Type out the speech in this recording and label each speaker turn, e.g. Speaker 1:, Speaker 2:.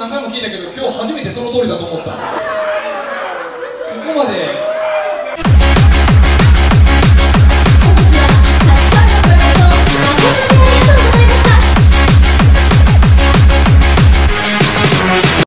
Speaker 1: 何回も聞いたけど今日初めてその通りだと思った。ここまで